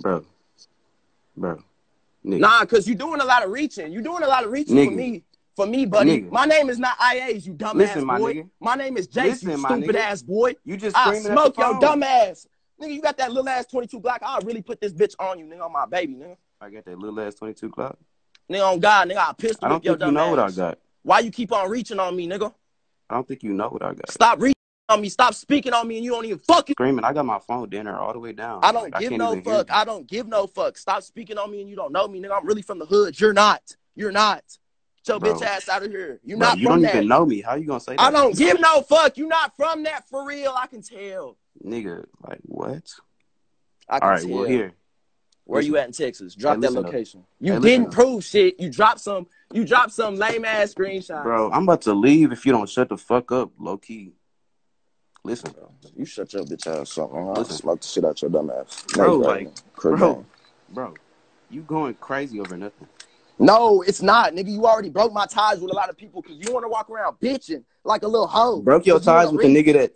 bro, bro. Nigga. Nah, cause you're doing a lot of reaching. You're doing a lot of reaching for me. For me, buddy. Nigga. My name is not IA's, you dumbass Listen, my boy. nigga. My name is Jason, Listen, you stupid nigga. ass boy. You just I smoke your dumb ass. Nigga, you got that little ass 22 Glock. I'll really put this bitch on you, nigga, on my baby, nigga. I got that little ass 22 clock. Nigga, on God, nigga, I'll pistol I don't whip your think you know ass. what I got. Why you keep on reaching on me, nigga? I don't think you know what I got. Stop reaching on me. Stop speaking on me, and you don't even fucking. Screaming, I got my phone dinner all the way down. I don't Like, give can't no fuck. I don't give no fuck. Stop speaking on me, and you don't know me, nigga. I'm really from the hood. You're not. You're not. Get your Bro. bitch ass out of here. You're Bro, not you from don't that. even know me. How you gonna say that? I don't give no fuck. You're not from that for real. I can tell. Nigga, like what? I can All right, tell. well here. Where you at in Texas? Drop Hey, that listen up. location. You Hey, didn't prove shit. You dropped some. You dropped some lame ass screenshots. Bro, I'm about to leave if you don't shut the fuck up, low key. Listen, bro, you shut your bitch ass up. man. I'll Listen. smoke the shit out your dumb ass. Bro, Nigga, like, crib bro. bro, you going crazy over nothing. No, it's not, nigga. You already broke my ties with a lot of people because you want to walk around bitching like a little hoe. Broke your 'Cause you ties wanna with the reach. nigga that,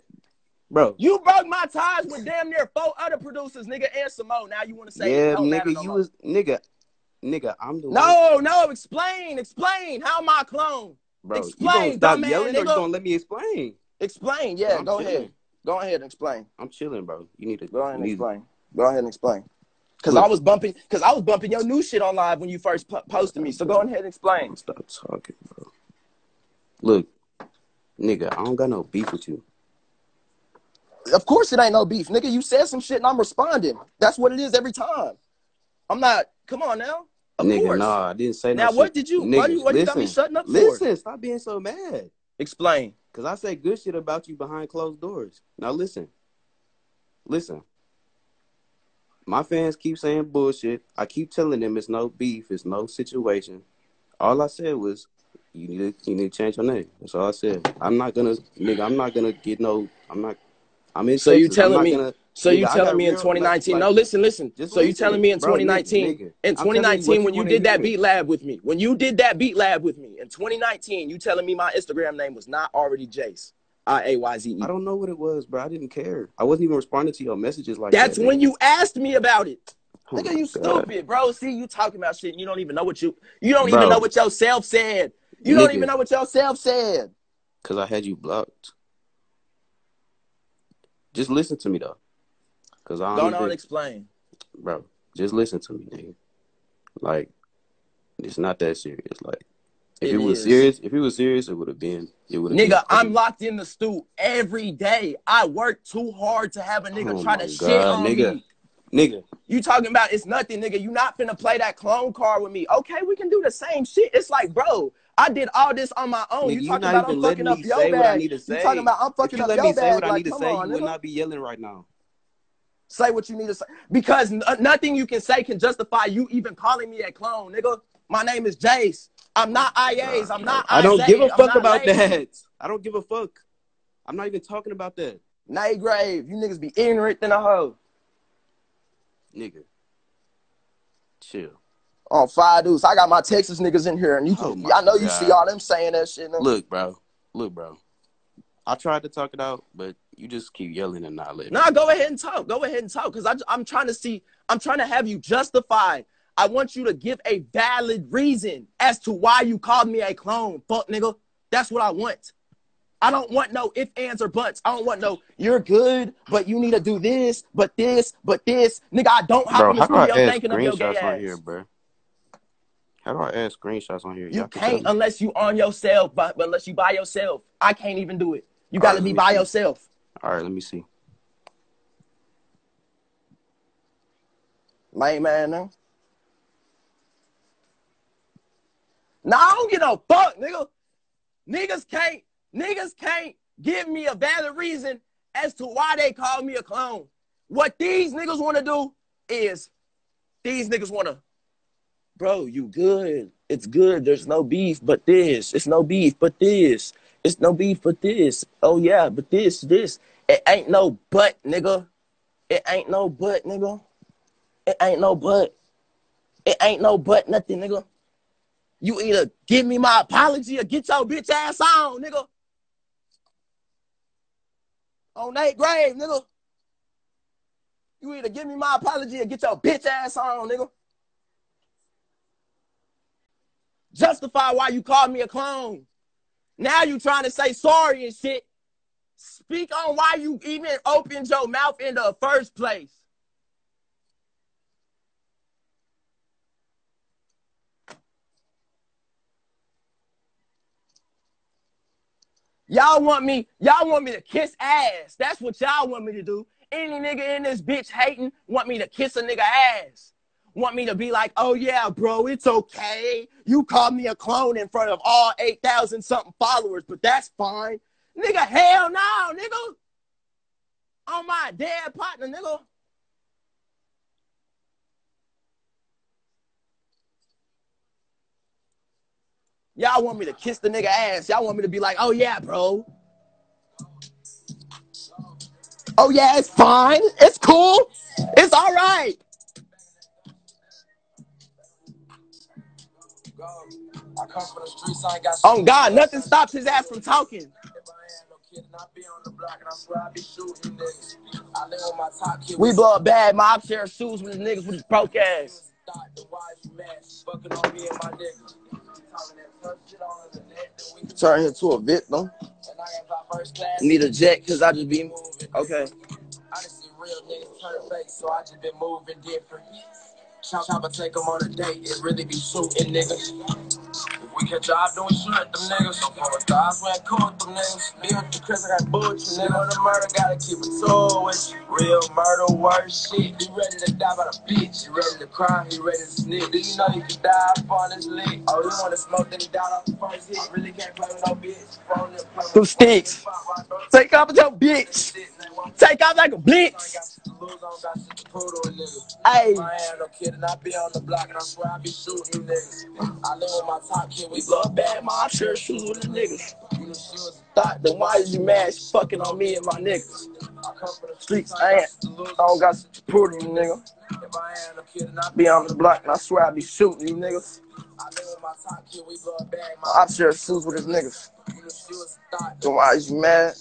bro. You broke my ties with damn near four other producers, nigga, and Simone. Now you want to say Yeah, don't nigga, no you more. was nigga, nigga. I'm the one. No, no, explain, explain. How am I a clone? bro. explain, you gonna stop dumbass yelling or you nigga. gonna let me explain? Explain, yeah. I'm go chilling. ahead. Go ahead and explain. I'm chilling, bro. You need to Go ahead and explain. Go ahead and explain. Cause. I was bumping, cause I was bumping your new shit on live when you first po- posted me. So go ahead and explain. Stop talking, bro. Look, nigga, I don't got no beef with you. Of course it ain't no beef, nigga. You said some shit and I'm responding. That's what it is every time. I'm not. Come on now. Of nigga, course. nah, I didn't say no now what shit. did you? Nigga, what you, what you got me shutting up for? Listen, stop being so mad. Explain. Cause I say good shit about you behind closed doors. Now listen. Listen. My fans keep saying bullshit. I keep telling them it's no beef, it's no situation. All I said was you need to you need to change your name. That's all I said. I'm not gonna nigga, I'm not gonna get no I'm not I'm in So you. Telling me- gonna- So you telling me in 2019? like- no, listen, listen. Just so you telling me in 2019? nigga. in I'm telling you 2019, when you you did that beat lab with me, when you did that beat lab with me in 2019, you telling me my Instagram name was not already Jace, I A Y Z E. I don't know what it was, bro. I didn't care. I wasn't even responding to your messages like That's that. when nigga. you asked me about it. Oh Nigga, you God. stupid, bro. See, you talking about shit and you don't even know what you you don't Bro. even know what yourself said. You don't even know what yourself said. Cause I had you blocked. Just listen to me though. Cause I Go don't on even, explain. bro. Just listen to me, nigga. Like, it's not that serious. Like, if It it, was serious, if it was serious, it would have been. It would have. Nigga, been I'm locked in the stew every day. I work too hard to have a nigga Oh try to shit on nigga. me. Nigga. You talking about it's nothing, nigga. You not finna play that clone card with me. Okay, we can do the same shit. It's like, bro, I did all this on my own. Nigga, you talking about I'm fucking up your say what I bag. You talking about I'm If fucking you let me say bag. what I need to say, on, you would not be yelling right now. Say what you need to say. Because nothing you can say can justify you even calling me a clone, nigga. My name is Jace. I'm not IAs. I'm not I don't Isaiah. give a fuck about that. I don't give a fuck. I'm not even talking about that, Nay Grave, you niggas be ignorant than a hoe. Nigga. Chill. On five dudes. I got my Texas niggas in here, and you Oh I know you see all them saying that shit. Look, bro. Look, bro. I tried to talk it out, but you just keep yelling and not letting. Nah, go ahead and talk. Go ahead and talk. Cause I, I'm trying to see, I'm trying to have you justify. I want you to give a valid reason as to why you called me a clone. Fuck nigga. That's what I want. I don't want no if, ands, or buts. I don't want no, you're good, but you need to do this, but this, but this. Nigga, I don't hop Bro, in the how do I studio thinking of your gay ass. here, bro? How do I add screenshots on here? You Y'all can can't me. unless you on yourself, but, unless you by yourself. I can't even do it. You gotta Alright, be by see. yourself. All right, let me see. Lame man, no. Nah, I don't get no fuck, nigga. Niggas can't, niggas can't give me a valid reason as to why they call me a clone. What these niggas want to do is, these niggas want to, bro, you good. It's good. There's no beef, but this. It's no beef, but this. It's no beef, but this. Oh yeah, but this, this. It ain't no but, nigga. It ain't no but, nigga. It ain't no but. It ain't no but nothing, nigga. You either give me my apology or get your bitch ass on, nigga. On Nate Grave, nigga. You either give me my apology or get your bitch ass on, nigga. Justify why you called me a clone. Now you trying to say sorry and shit. Speak on why you even opened your mouth in the first place. Y'all want me, y'all want me to kiss ass. That's what y'all want me to do. Any nigga in this bitch hating want me to kiss a nigga ass. Want me to be like, oh yeah, bro, it's okay. You called me a clone in front of all 8,000 something followers, but that's fine. Nigga, hell no, nigga. On my dead partner, nigga. Y'all want me to kiss the nigga ass. Y'all want me to be like, oh yeah, bro. Oh yeah, it's fine. It's cool. It's all right. Oh God, nothing stops his ass from talking. We blow a bad mob share shoes with the niggas with his broke ass. Turn into a victim. Need a jet because I just be moving. okay. real niggas turn fake, so I just been moving different. Chop, chop, take them on a date, it really be shooting niggas. We catch y'all doing shit, them niggas. So far, stars went cool with them niggas. Me with the Chris, I got bullshit. Nigga on the murder, gotta keep it tall with you. Real murder, worse shit. He ready to die by the bitch. He ready to cry, he ready to sneak. Do you know he can die on his leg? Oh, he wanna smoke, then he died off the first hit. Really can't play with no bitch. Two sticks. Take off with your bitch. Take off like a blitz. Hey. I ain't no kid and I be on the block and I swear I be shooting you niggas. I live with my top kid, we love bad my with the niggas. You know, she was thought, then why is you mad? She fucking on me and my niggas. I come from the streets, I ain't, I don't got such a prove you, nigga. If I ain't no kid and I be on the block and I swear I be shooting you niggas. I live with my top kid, we love bad my I share shoes with his niggas. Then why you mad?